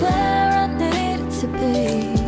where I needed to be.